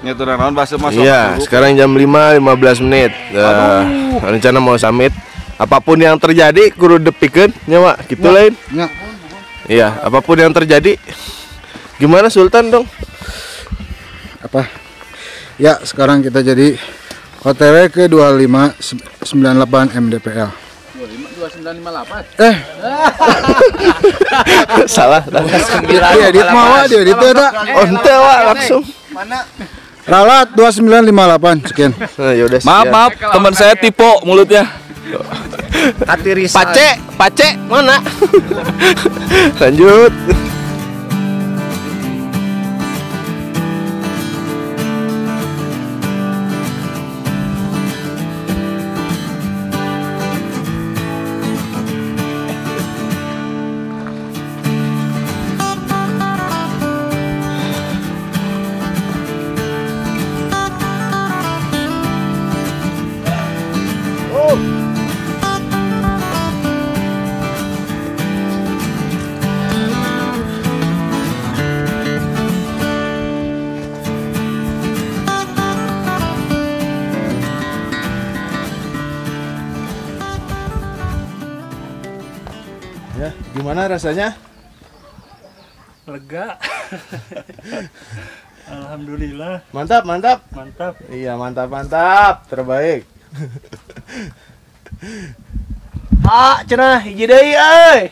Nyetur naon bahasa masuk. Iya, sekarang jam 5 15 menit. Uh, rencana mau summit. Apa pun yang terjadi kudu depikeun nyawa gitu lain. Ya. Iya, apa pun yang terjadi. Gimana Sultan dong? Apa? Ya, sekarang kita jadi OTW ke 2598 MDPL. 2958. Eh, Salah. dia edit mau dia edit ada. Oh, ente Langsung. Ralat 2958 sekian. Nah, yaudah Maaf, sekian. maaf, teman saya tipe mulutnya. Pace, Pace, mana? Lanjut. Gimana rasanya? lega Alhamdulillah Mantap, mantap. mantap Iya, mantap, mantap. Terbaik. Ah, cenah hiji deui euy.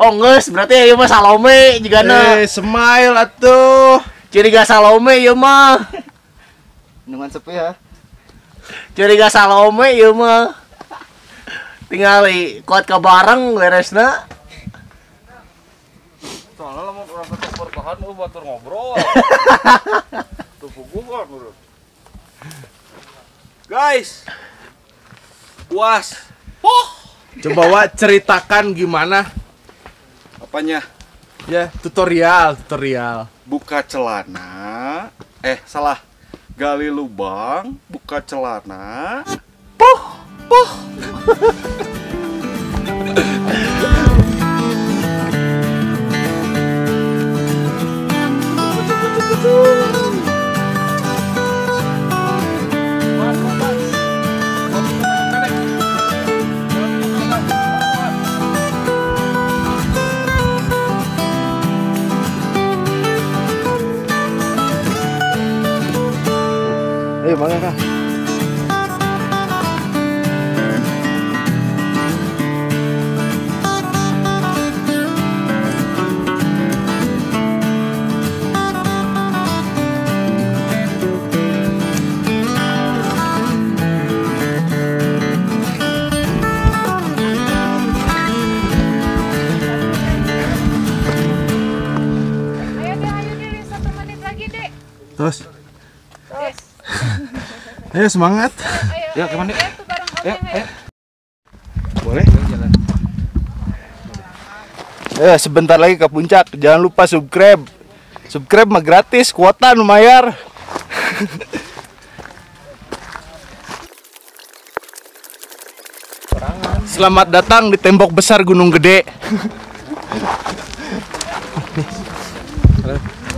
Oh, geus berarti ieu mah Salome jigana. Eh, smile atuh. Curiga Salome ieu mah. Dengan sepi ya. Curiga Salome ieu mah. Tingali kuat ka bareng beresna. Ke pertahan mau batur ngobrol. Tuh buku kan menurut. Guys. Puas. Coba Wak ceritakan gimana Apanya? ya tutorial, tutorial. Buka celana. Eh, salah. Gali lubang, buka celana. Ayo, Terus. Yes. Ayo semangat. Ayo, Ya, ayo, ke mana? ayo tuh bareng Ayo, ayo. Boleh? Ya, sebentar lagi ke puncak. Jangan lupa subscribe. Subscribe mah gratis, kuota nu mayar. Selamat datang di tembok besar Gunung Gede.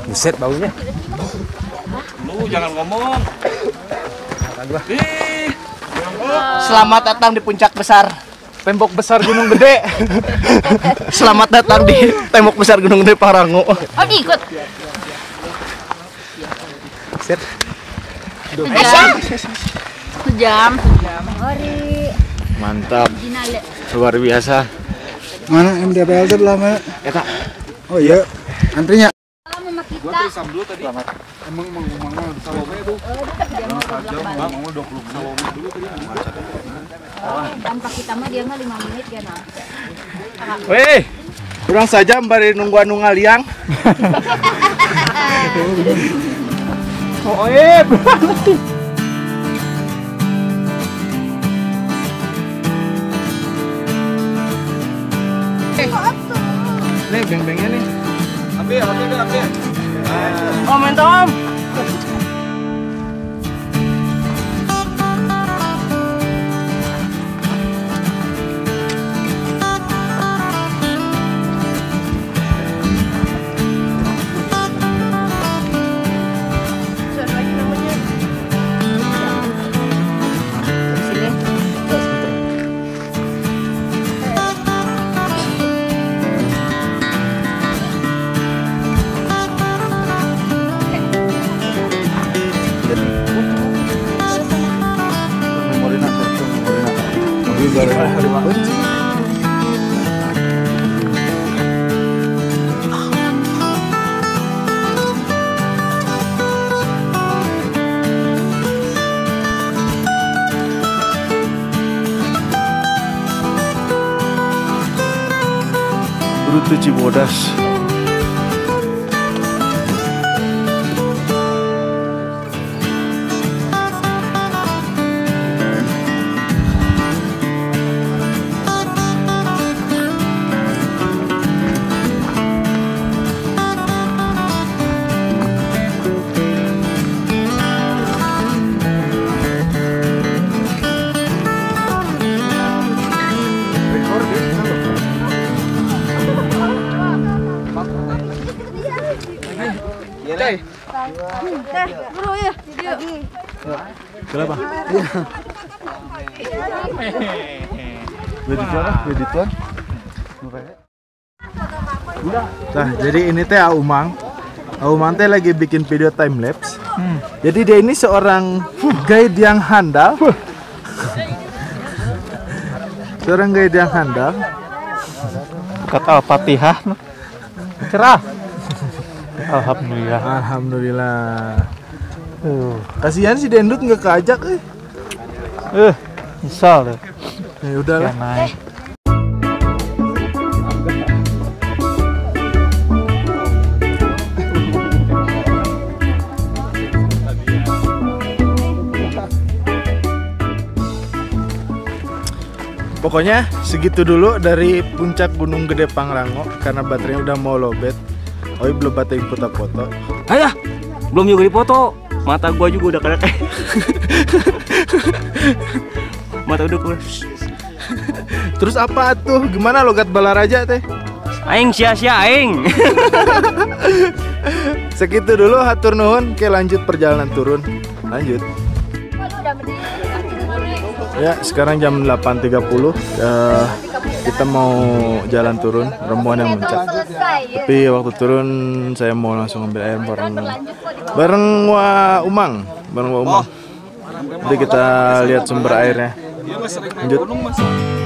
Buset baunya. Jangan ngomong. Selamat datang di puncak besar. Tembok besar Gunung Gede. Selamat datang di tembok besar Gunung Gede Parango. Oh, diikut. Set. Sejam. Sejam. Sejam. Ori. Mantap, luar biasa. Mana MDPL itu? Eta. Oh iya, antrinya. Sama kita. Emang emang emang Salome itu. Bang, mau 20 Salome dulu tadi. Tanpa kita mah dia mah 5 menit ya nah. Weh, kurang saja bari nunggu anu ngaliang. oh, eh, Rute Bro ya. Kenapa? Jadi jadi tuan. Nah, jadi ini teh Aumang. Aumang teh lagi bikin video time lapse. Jadi dia ini seorang guide yang handal. seorang guide yang handal. Kata Al-Fatihah. Cerah. Alhamdulillah. Alhamdulillah. Kasihan si Dendut nggak keajak eh. Eh, misal deh. Ya udahlah. naik. Pokoknya segitu dulu dari puncak Gunung Gede Pangrango karena baterainya udah mau lobet. Oi belum baterai foto-foto. Ayah, belum juga dipoto. Mata gua juga udah kayak Mata udah keluar. Terus apa tuh? Gimana logat Balaraja teh? Aing sia-sia aing. Segitu dulu hatur nuhun. Oke lanjut perjalanan turun. Lanjut. Ya sekarang jam 8.30 Eh, Kita mau jalan turun Rombongan yang muncak ya. Tapi waktu turun saya mau langsung ambil air bareng bareng Wa Umang, bareng Wa Umang. Jadi kita lihat sumber airnya. Lanjut.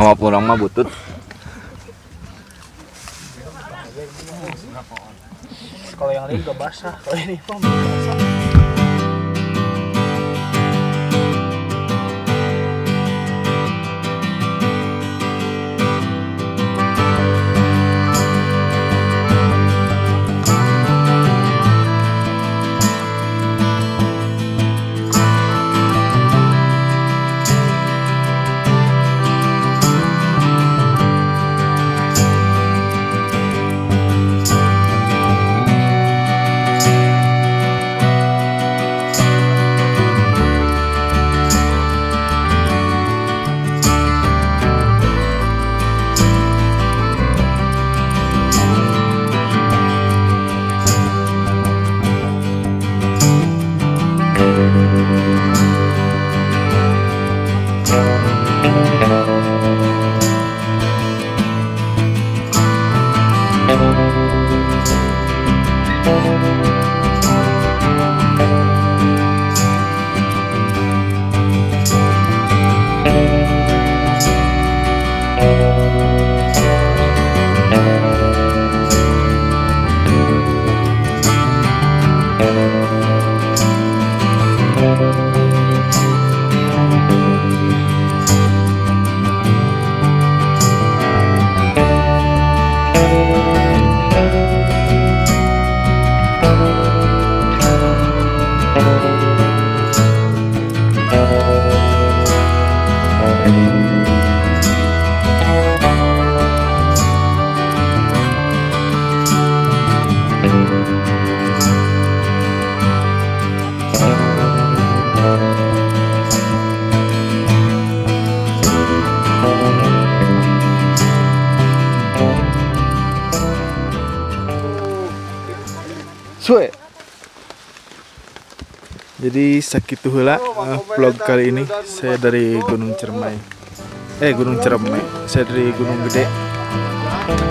Ngawap orang mah butut. Kalau yang lain gak basah kalau ini mah basah cuy jadi sakit lah uh, eh, vlog kali ini saya dari Gunung Cermai. Eh Gunung Cermai. Saya dari Gunung Gede.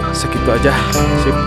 Segitu aja. Sip.